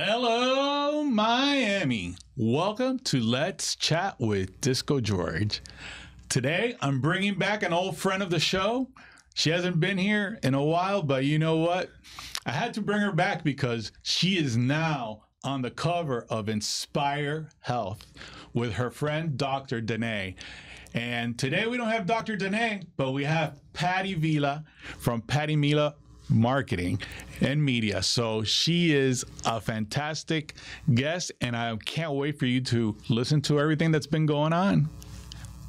Hello, Miami. Welcome to Let's Chat with Disco George. Today, I'm bringing back an old friend of the show. She hasn't been here in a while, but you know what? I had to bring her back because she is now on the cover of Inspire Health with her friend Dr. Danae. And today we don't have Dr. Danae, but we have Patty Vila from Patty Vila marketing and media. So she is a fantastic guest, and I can't wait for you to listen to everything that's been going on.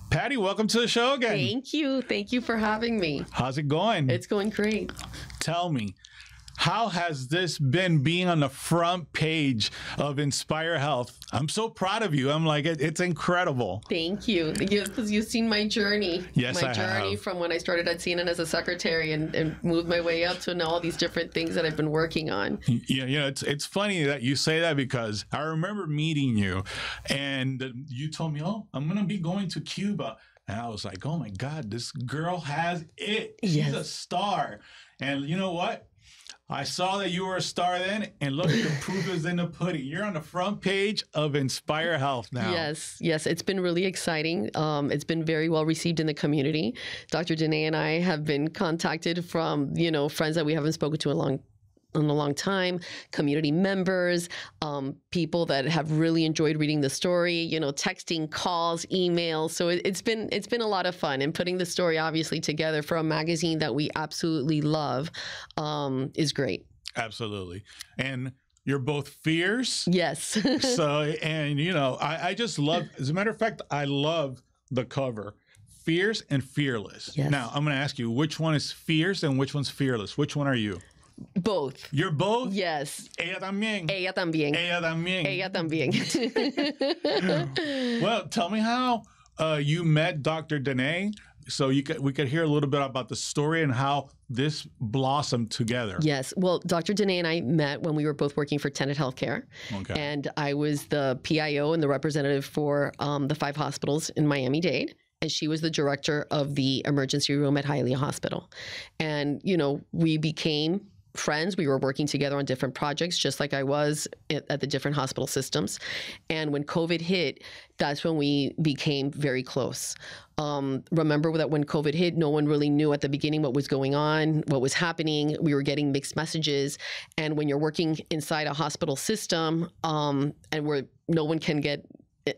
Patty, welcome to the show again. Thank you. Thank you for having me. How's it going? It's going great. Tell me, how has this been being on the front page of Inspire Health? I'm so proud of you. I'm like, it, it's incredible. Thank you. Because you've seen my journey. Yes, my I journey have. from when I started at CNN as a secretary and, and moved my way up to now all these different things that I've been working on. Yeah, you know, it's it's funny that you say that because I remember meeting you, and you told me, "Oh, I'm gonna be going to Cuba," and I was like, "Oh my God, this girl has it. She's Yes. a star." And you know what? I saw that you were a star then, and look, the proof is in the pudding. You're on the front page of Inspire Health now. Yes, yes, it's been really exciting. Um, it's been very well received in the community. Dr. Danae and I have been contacted from you know friends that we haven't spoken to in a long in a long time, community members, um, people that have really enjoyed reading the story. You know, texting, calls, emails. So it, it's been it's been a lot of fun, and putting the story obviously together for a magazine that we absolutely love um, is great. Absolutely. And you're both fierce. Yes. so and you know I, I just love as a matter of fact i love the cover fierce and fearless Yes. now i'm going to ask you which one is fierce and which one's fearless which one are you Both. you're both Yes. ella también Ella también. ella también Ella también. well tell me how uh, you met dr danae so you could we could hear a little bit about the story and how this blossomed together yes. Well, Dr. Danae and I met when we were both working for Tenet Healthcare. okay And I was the PIO and the representative for um, the five hospitals in Miami Dade. And she was the director of the emergency room at Hialeah Hospital. And, you know, we became friends. We were working together on different projects, just like I was at, at the different hospital systems. And when COVID hit, that's when we became very close. Um, remember that when COVID hit, no one really knew at the beginning what was going on, what was happening. We were getting mixed messages. And when you're working inside a hospital system um, and where no one can get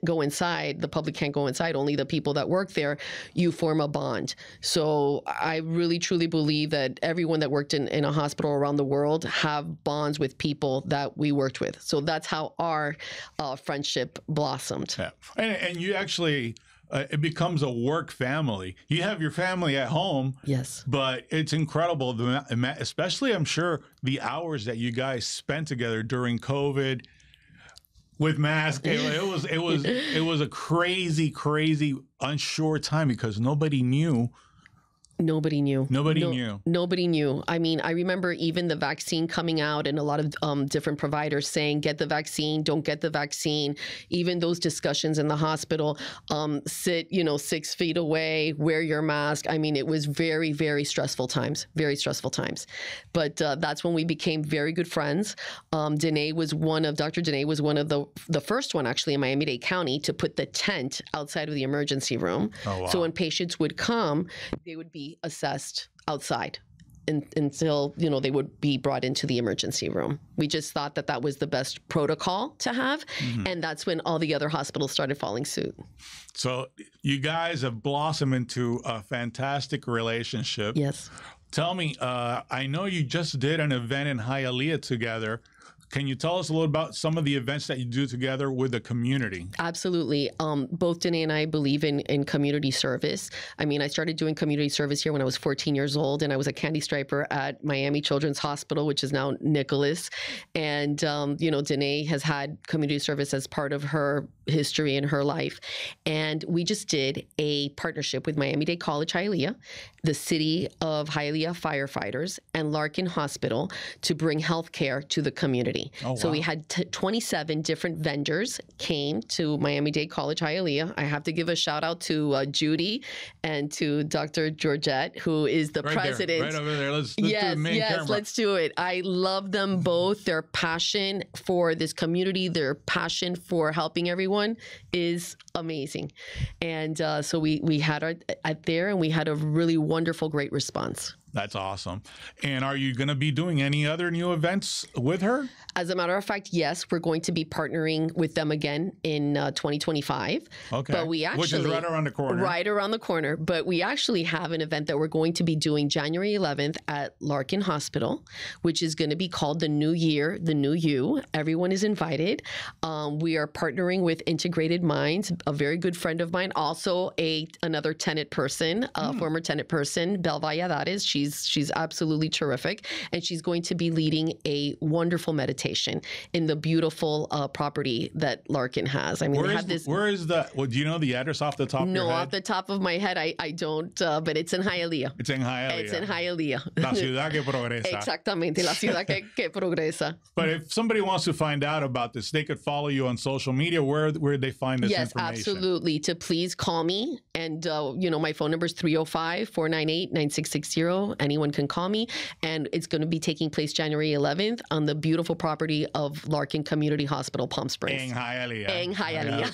go inside the public can't go inside only the people that work there you form a bond so i really truly believe that everyone that worked in, in a hospital around the world have bonds with people that we worked with so that's how our uh, friendship blossomed Yeah. And, and you actually, uh, it becomes a work family. You have your family at home, yes but it's incredible, the, ma- ma- especially I'm sure the hours that you guys spent together during COVID with masks. It, it was, it was, it was a crazy, crazy, unsure time because nobody knew. Nobody knew. Nobody No- knew. Nobody knew. I mean, I remember even the vaccine coming out and a lot of um, different providers saying, get the vaccine, don't get the vaccine. Even those discussions in the hospital, um, sit, you know, six feet away, wear your mask. I mean, it was very, very stressful times, very stressful times. But uh, that's when we became very good friends. Um, Danae was one of, Dr. Danae was one of the, the first one actually in Miami-Dade County to put the tent outside of the emergency room. Oh, wow. So when patients would come, they would be assessed outside un until you know they would be brought into the emergency room. We just thought that that was the best protocol to have, Mm-hmm. and that's when all the other hospitals started following suit. So you guys have blossomed into a fantastic relationship. Yes. Tell me, uh, I know you just did an event in Hialeah together. Can you tell us a little about some of the events that you do together with the community? Absolutely. Um, both Danae and I believe in, in community service. I mean, I started doing community service here when I was 14 years old, and I was a candy striper at Miami Children's Hospital, which is now Nicklaus. And, um, you know, Danae has had community service as part of her history in her life. And we just did a partnership with Miami Dade College Hialeah, the city of Hialeah firefighters, and Larkin Hospital to bring health care to the community. Community. Oh, so we had t- 27 different vendors came to Miami Dade College Hialeah. I have to give a shout out to uh, Judy and to Dr. Georgette, who is the Right president. there, right over there. Let's, let's yes, do main yes, camera. let's do it. I love them both. Their passion for this community, their passion for helping everyone is amazing. And uh, so we we had our at there, and we had a really wonderful, great response. That's awesome. And are you going to be doing any other new events with her? As a matter of fact, yes, we're going to be partnering with them again in uh, 2025. Okay. But we actually Which is right around the corner. Right around the corner. But we actually have an event that we're going to be doing January 11th at Larkin Hospital, which is going to be called the New Year, the New You. Everyone is invited. Um, we are partnering with Integrated Minds, a very good friend of mine, also a another Tenet person, a former Tenet person, Bel Valladares. She's she's absolutely terrific, and she's going to be leading a wonderful meditation in the beautiful uh, property that Larkin has. I mean, Where they is, have this. where is the, well, do you know the address off the top of No, your head? off the top of my head, I, I don't, uh, but it's in Hialeah. it's in Hialeah. It's in Hialeah. La ciudad que progresa. Exactamente, la ciudad que, que progresa. But if somebody wants to find out about this, they could follow you on social media. Where where they find this Yes, information? absolutely. To please call me. And, uh, you know, my phone number is 305 498 9660. Anyone can call me. And it's going to be taking place January 11th on the beautiful property of Larkin Community Hospital, Palm Springs. Hialeah. En Hialeah.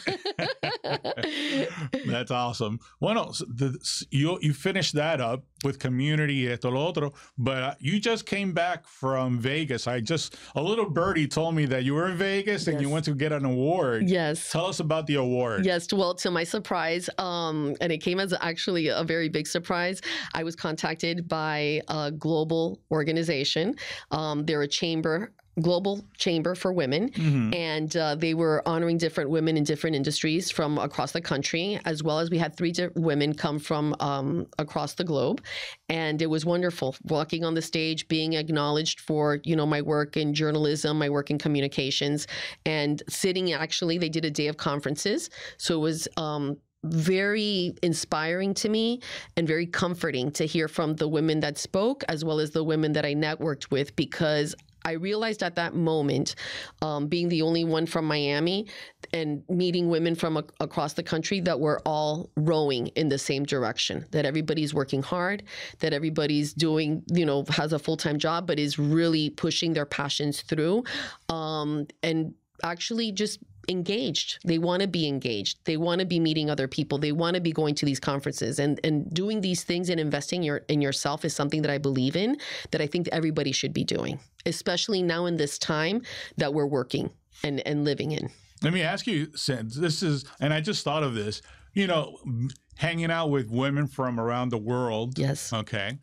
That's awesome. Bueno, s- the, you you finished that up with community esto lo otro, but uh, you just came back from Vegas. I just a little birdie told me that you were in Vegas and you went to get an award. yes. Tell us about the award. Yes, well, to my surprise, um, and it came as actually a very big surprise, I was contacted by a global organization. Um, they're a chamber. Global Chamber for Women, Mhm. and uh, they were honoring different women in different industries from across the country, as well as we had three di- women come from um, across the globe, and it was wonderful walking on the stage, being acknowledged for you know my work in journalism, my work in communications, and sitting. Actually, they did a day of conferences, so it was. Um, very inspiring to me and very comforting to hear from the women that spoke as well as the women that I networked with because I realized at that moment, um, being the only one from Miami and meeting women from a- across the country, that we're all rowing in the same direction. That everybody's working hard, that everybody's doing, you know, has a full time job, but is really pushing their passions through, um, and actually just engaged. They want to be engaged. They want to be meeting other people. They want to be going to these conferences and and doing these things and investing your in yourself is something that I believe in that I think everybody should be doing, especially now in this time that we're working and and living in. Let me ask you, since this is, and I just thought of this, you know, hanging out with women from around the world. Yes. Okay.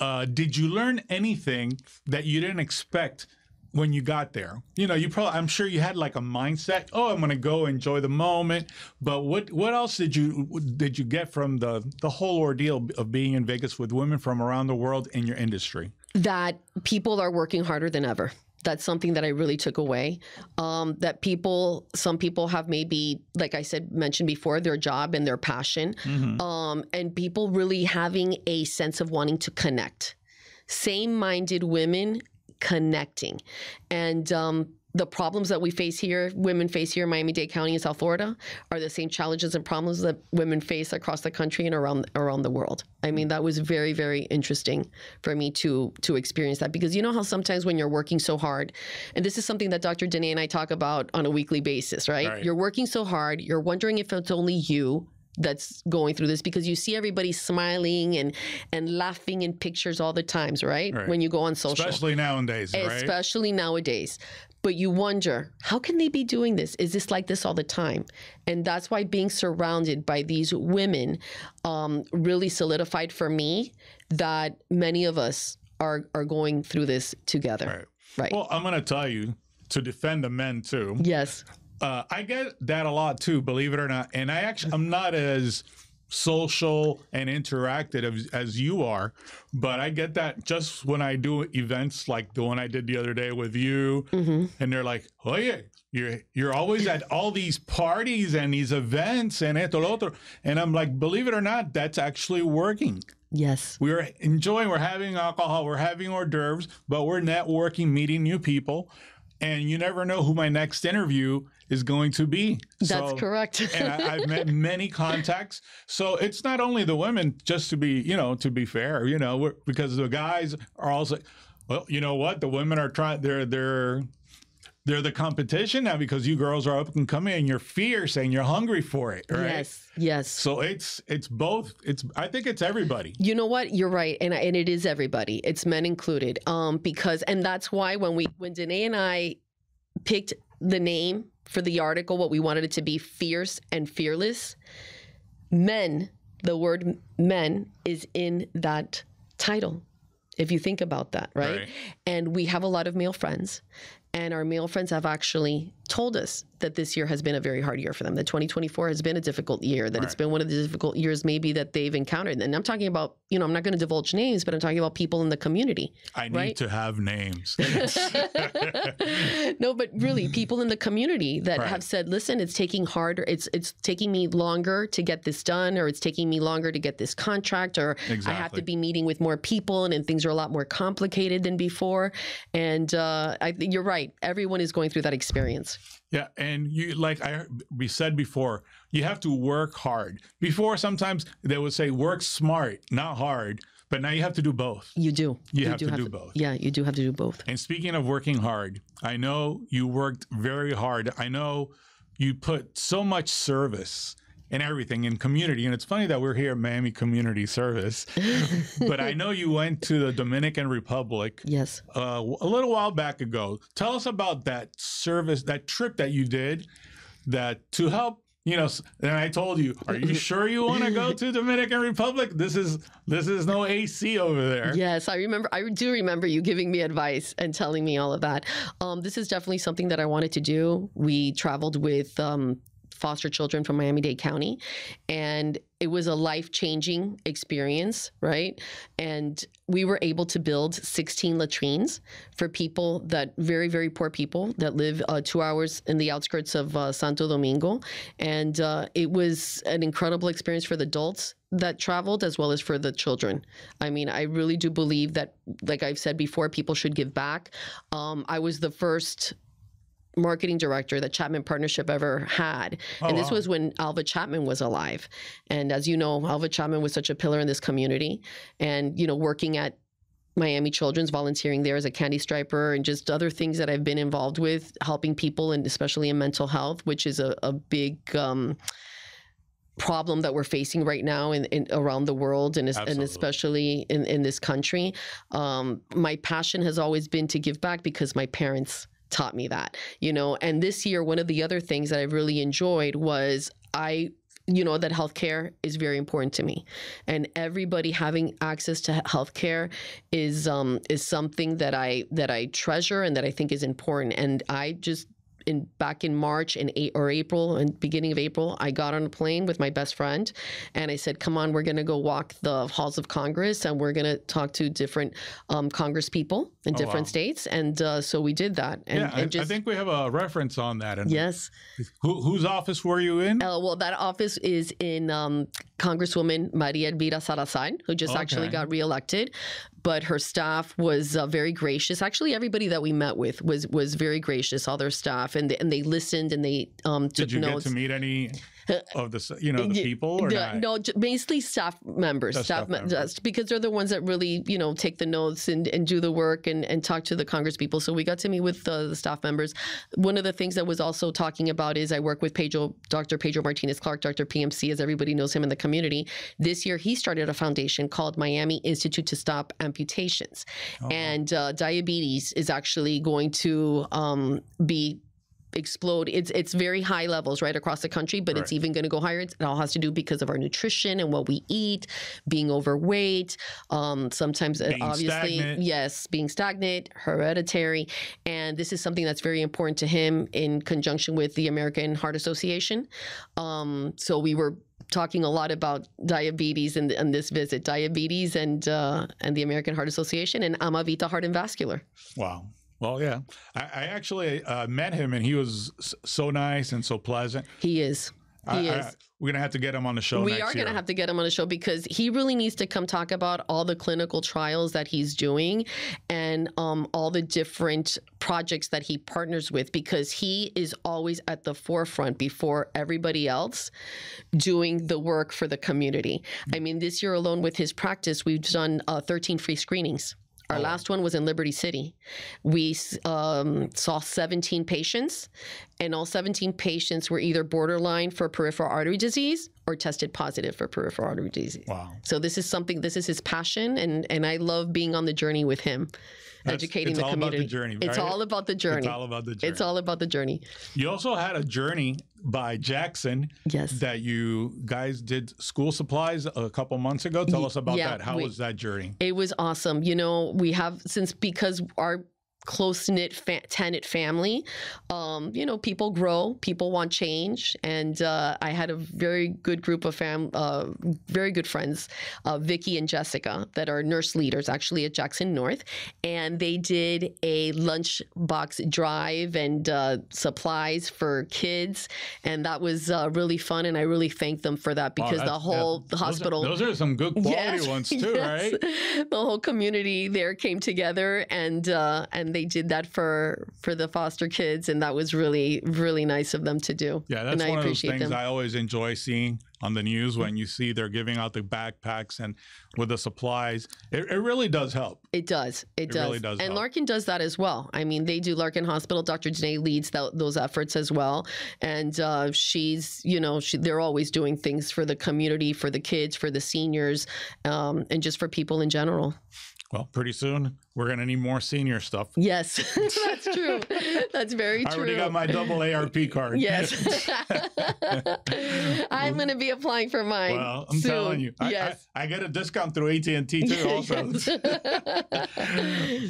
Uh, did you learn anything that you didn't expect when you got there? You know, you probably, I'm sure you had like a mindset. Oh, I'm going to go enjoy the moment. But what what else did you did you get from the the whole ordeal of being in Vegas with women from around the world in your industry? that people are working harder than ever. That's something that I really took away. Um, that people, some people have maybe, like I said, mentioned before, their job and their passion, um, and people really having a sense of wanting to connect. Same minded women connecting. And um, the problems that we face here, women face here in Miami Dade County and South Florida, are the same challenges and problems that women face across the country and around around the world. I mean, that was very, very interesting for me to to experience that because you know how sometimes when you're working so hard, and this is something that Dr. Danae and I talk about on a weekly basis, right? Right. You're working so hard, you're wondering if it's only you that's going through this because you see everybody smiling and and laughing in pictures all the times, right? Right. When you go on social Especially nowadays, right? especially nowadays. But you wonder, how can they be doing this? Is this like this all the time? And that's why being surrounded by these women um, really solidified for me that many of us are are going through this together. Right. Right. Well, I'm going to tell you to defend the men too. yes. Uh, I get that a lot too, believe it or not. And I actually, I'm not as social and interactive as, as you are, but I get that just when I do events like the one I did the other day with you, hmm and they're like, "Oh yeah, you're you're always at all these parties and these events and esto lo otro," and I'm like, believe it or not, that's actually working. Yes. We're enjoying, we're having alcohol, we're having hors d'oeuvres, but we're networking, meeting new people. And you never know who my next interview is going to be. That's So- correct. and I, I've met many contacts. So it's not only the women, just to be, you know, to be fair, you know, because the guys are also, well, you know what, the women are trying, they're they're they're the competition now because you girls are up and coming and you're fierce and you're hungry for it, right? Yes, yes. So it's it's both. It's I think it's everybody. You know what? You're right, and and it is everybody. It's men included. Um, because and that's why when we when Danae and I picked the name for the article, what we wanted it to be, fierce and fearless. Men, the word men is in that title. If you think about that, right? Right. And we have a lot of male friends, and our male friends have actually told us that this year has been a very hard year for them. That 2024 has been a difficult year. That it's been one of the difficult years maybe that they've encountered. And I'm talking about, you know, I'm not going to divulge names, but I'm talking about people in the community. I need to have names. no, but really, people in the community that Right. have said, "Listen, it's taking harder. It's it's taking me longer to get this done, or it's taking me longer to get this contract, or I have to be meeting with more people, and, and things are a lot more complicated than before." And uh, I think you're right. Everyone is going through that experience. Yeah, and you like I we said before, you have to work hard. Before sometimes they would say work smart, not hard, but now you have to do both. You do. You have to do both. Yeah, you do have to do both. And speaking of working hard, I know you worked very hard. I know you put so much service in everything in community. And it's funny that we're here at Miami Community Service, but I know you went to the Dominican Republic Yes. uh, a little while back ago. Tell us about that service, that trip that you did, that to help. You know, and I told you, are you sure you want to go to Dominican Republic? This is this is no AC over there. Yes, I remember. I do remember you giving me advice and telling me all of that. Um, this is definitely something that I wanted to do. We traveled with um, foster children from Miami Dade County, and it was a life changing experience, right? And we were able to build 16 latrines for people that very, very poor people that live uh, two hours in the outskirts of uh, Santo Domingo. And uh, it was an incredible experience for the adults that traveled as well as for the children. I mean, I really do believe that, like I've said before, people should give back. Um, I was the first marketing director that Chapman Partnership ever had. and this wow. was when Alvah Chapman was alive. And as you know, Alvah Chapman was such a pillar in this community. And, you know, working at Miami Children's, volunteering there as a candy striper, and just other things that I've been involved with, helping people, and especially in mental health, which is a, a big um, problem that we're facing right now in, in around the world, and, and especially in, in this country. Um, my passion has always been to give back because my parents taught me that, you know. And this year, one of the other things that I really enjoyed was I you know that healthcare is very important to me and everybody having access to he- healthcare is um is something that i that i treasure and that i think is important and i just in back in March and or April and beginning of April, I got on a plane with my best friend, and I said, "Come on, we're going to go walk the halls of Congress, and we're going to talk to different um, Congress people in Oh, different wow. states." And uh, so we did that. And, yeah, I, just I think we have a reference on that. And yes, who, whose office were you in? Uh, well, that office is in um, Congresswoman Maria Elvira Salazar, who just actually got reelected. But her staff was uh, very gracious. Actually, everybody that we met with was was very gracious. All their staff, and they, and they listened and they um, took Did you notes. get to meet any of the you know the people or The- no, basically staff members, Just staff, staff members. just because they're the ones that really, you know, take the notes and, and do the work and, and talk to the Congress people. So we got to meet with uh, the staff members. One of the things that was also talking about is I work with Pedro, Dr. Pedro Martinez Clark, Dr. PMC, as everybody knows him in the community. This year, he started a foundation called Miami Institute to Stop Amputations, Oh, and uh, diabetes is actually going to um, be explode. It's it's very high levels right across the country, but it's even going to go higher. It all has to do because of our nutrition and what we eat, being overweight, um, sometimes uh, Being obviously stagnant. yes, being stagnant, hereditary, and this is something that's very important to him in conjunction with the American Heart Association. Um, so we were talking a lot about diabetes in, in this visit, diabetes and uh, and the American Heart Association and Amavita Heart and Vascular. Wow. Well, yeah. I, I actually uh, met him, and he was so nice and so pleasant. He is. He I- is. we're gonna have to get him on the show. we are going to year. have to get him on the show because he really needs to come talk about all the clinical trials that he's doing and um, all the different projects that he partners with because he is always at the forefront before everybody else doing the work for the community. I mean, this year alone with his practice, we've done uh, 13 free screenings. Our Oh, last one was in Liberty City. We um, saw 17 patients, and all 17 patients were either borderline for peripheral artery disease or tested positive for peripheral artery disease. Wow. So this is something. This is his passion, and and I love being on the journey with him, That's- educating the all about community. the journey, It's all about the journey. It's all about the journey. It's all about the journey. You also had a journey by Jackson Yes. that you guys did school supplies a couple months ago. Tell us about yeah, that. How we- was that journey? It was awesome. You know, we have since because our close knit fa- Tenet family, um, you know, people grow, people want change, and uh, I had a very good group of fam, uh, very good friends, uh, Vicky and Jessica, that are nurse leaders actually at Jackson North, and they did a lunch box drive and uh, supplies for kids, and that was uh, really fun, and I really thank them for that because the that's- whole that- those are- hospital. Those are, some good quality Yes, ones too, yes. right? The whole community there came together and uh, they did that for for the foster kids, and that was really really nice of them to do. Yeah, that's and I one of those things them. I always enjoy seeing on the news when you see they're giving out the backpacks and with the supplies. It, it really does help. It does. It, It does. really does And help. Larkin does that as well. I mean, they do Larkin Hospital. Dr. Janae leads tho- those efforts as well. And uh, she's, you know, she, they're always doing things for the community, for the kids, for the seniors, um, and just for people in general. Well, pretty soon we're gonna need more senior stuff. Yes, that's true. That's very true. I already got my double ARP card. Yes. I'm going to be applying for mine. Well, I'm soon. telling you, I, yes. I, I get a discount through AT and T too. Also,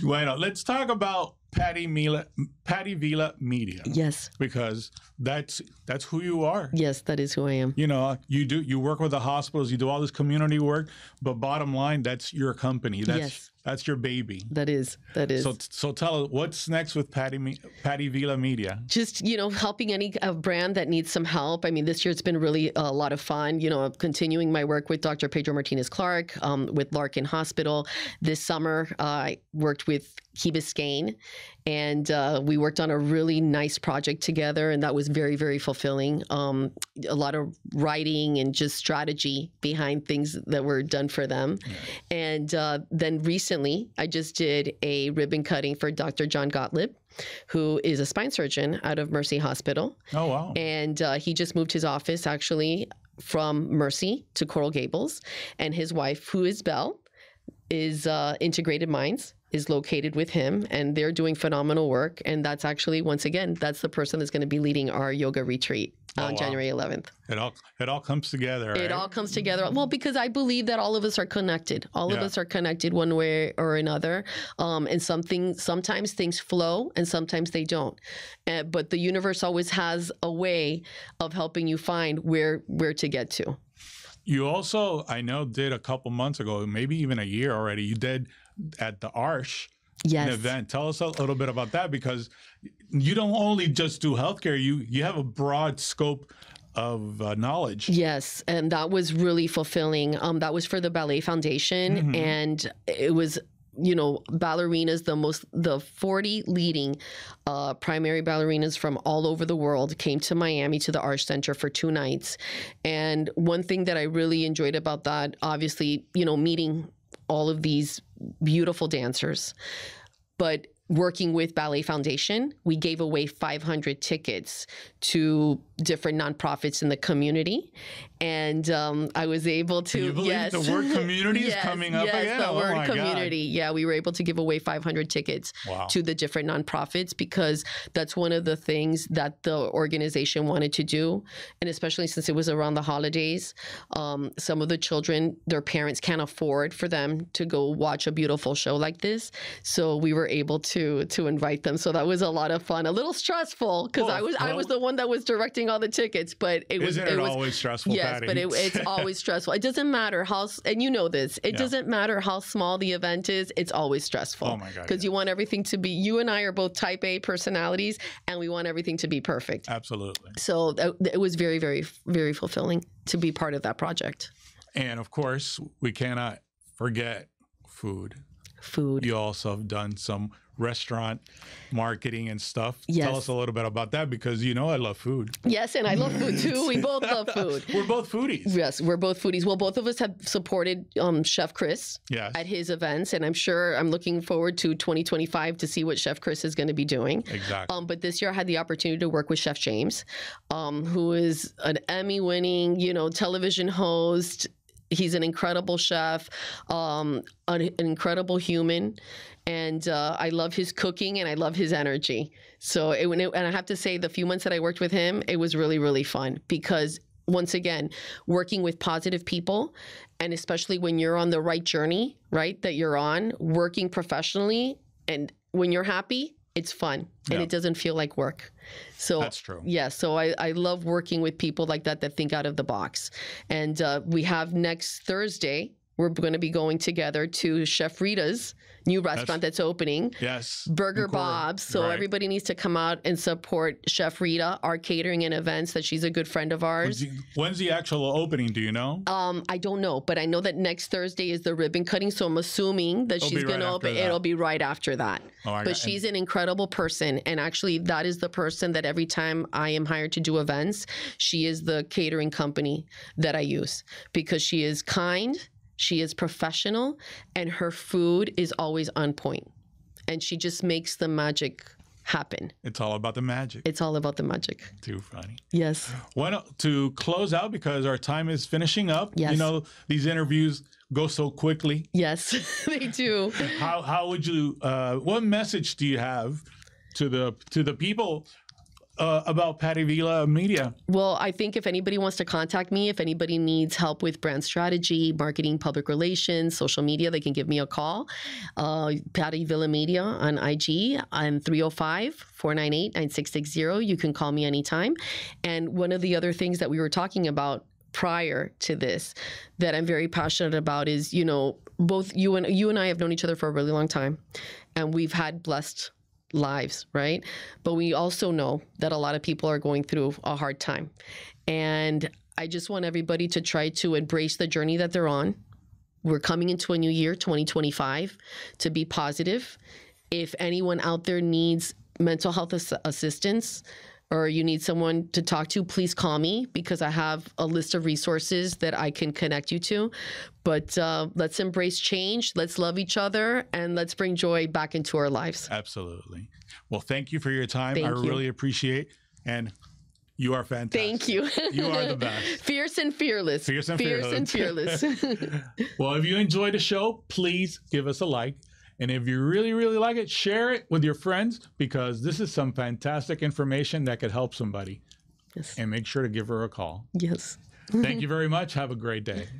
bueno, uh, let's talk about Patty Vila, Patty Vila Media yes. because that's that's who you are. Yes, that is who I am. You know, you do you work with the hospitals, you do all this community work, but bottom line, that's your company. That's Yes. That's your baby. That is. That is. So so tell us what's next with Patty Me- Patty Vila Media. just you know helping any uh, brand that needs some help i mean this year it's been really a lot of fun you know continuing my work with dr pedro martinez clark um, with larkin hospital this summer uh, i worked with key biscayne and uh, we worked on a really nice project together and that was very very fulfilling um, a lot of writing and just strategy behind things that were done for them and uh, then recently i just did a ribbon cutting for dr john gottlieb who is a spine surgeon out of mercy hospital. Oh wow. and uh, he just moved his office actually from mercy to coral gables. And his wife who is belle is uh, integrated minds is located with him and they're doing phenomenal work and that's actually once again that's the person that's going to be leading our yoga retreat Oh, on wow. January 11th. It all it all comes together. It right? all comes together. Well, because I believe that all of us are connected. All of us are connected one way or another. Um, and something sometimes things flow and sometimes they don't. Uh, but the universe always has a way of helping you find where where to get to. You also, I know, did a couple months ago, maybe even a year already. You did at the Arsht Yes. an event. Tell us a little bit about that because you don't only just do healthcare. You you have a broad scope of uh, knowledge. Yes, and that was really fulfilling. Um, that was for the Ballet Foundation, Mhm. and it was you know ballerinas the most the 40 leading uh, primary ballerinas from all over the world came to miami to the Arsht center for two nights and one thing that i really enjoyed about that obviously you know meeting all of these beautiful dancers. But working with ballet foundation we gave away 500 tickets to different nonprofits in the community and um, i was able to Can you believe yes the word community is coming up yes, again? the Oh word my God. community yeah we were able to give away 500 tickets Wow. to the different nonprofits because that's one of the things that the organization wanted to do and especially since it was around the holidays um, some of the children their parents can't afford for them to go watch a beautiful show like this so we were able to to invite them. So that was a lot of fun. A little stressful because Well, I oh, was I was the one that was directing all the tickets, but it was Isn't it, it was always stressful, yes, Patty? but it, it's always stressful. It doesn't matter how and you know this. It Yeah. doesn't matter how small the event is. It's always stressful. Oh my God, Because you want everything to be. You and I are both Type A personalities, and we want everything to be perfect. Absolutely. So it was very, very, very fulfilling to be part of that project. And of course, we cannot forget food. Food. You also have done some restaurant marketing and stuff. Tell us a little bit about that because you know I love food. Yes, and I love food too. We both love food. We're both foodies. Yes, we're both foodies. Well, both of us have supported um, Chef Chris Yes. at his events, and I'm sure I'm looking forward to 2025 to see what Chef Chris is going to be doing. Exactly. Um, but this year I had the opportunity to work with Chef James, um, who is an Emmy-winning, you know, television host. He's an incredible chef, um, an, incredible human, and uh, I love his cooking and I love his energy. So, it- and I have to say, the few months that I worked with him, it was really, really fun because once again, working with positive people, and especially when you're on the right journey, right, that you're on, working professionally, and when you're happy, it's fun and Yeah. it doesn't feel like work. So That's true. yeah, so I, I love working with people like that that think out of the box. And uh, we have next Thursday, we're going to be going together to Chef Rita's new restaurant that's, opening. Yes. Burger. Bob's. So Right. everybody needs to come out and support Chef Rita, our catering and events. That she's a good friend of ours. when's the actual opening? Do you know? Um, I don't know, but I know that next Thursday is the ribbon cutting. So I'm assuming that It'll she's going right to open. It'll be right after that. Oh, But got- she's an incredible person. And actually, that is the person that every time I am hired to do events, she is the catering company that I use because she is kind, she is professional, and her food is always on point. And she just makes the magic happen. It's all about the magic. It's all about the magic. Too funny. Yes. Not to close out because our time is finishing up. Yes. You know, these interviews go so quickly. Yes, they do. How how would you uh what message do you have to the to the people uh, about Patty Vila Media? Well, I think if anybody wants to contact me, if anybody needs help with brand strategy, marketing, public relations, social media, they can give me a call. Uh, Patty Vila Media on IG. I'm 305 498 9660. You can call me anytime. And one of the other things that we were talking about prior to this that I'm very passionate about is, you know, both you and you and I have known each other for a really long time and we've had blessed lives, right? But we also know that a lot of people are going through a hard time. And I just want everybody to try to embrace the journey that they're on. We're coming into a new year, 2025, to be positive. If anyone out there needs mental health ass- assistance, or you need someone to talk to, please call me because I have a list of resources that I can connect you to. But uh, let's embrace change, let's love each other, and let's bring joy back into our lives. Absolutely. Well, thank you for your time. Thank I you. really appreciate and you are fantastic. Thank you. You are the best. Fierce and fearless. Fierce and Fierce and fearless. Well, if you enjoyed the show, please give us a like. And if you really, really like it, share it with your friends because this is some fantastic information that could help somebody. yes. And make sure to give her a call. Yes. Thank you very much. Have a great day.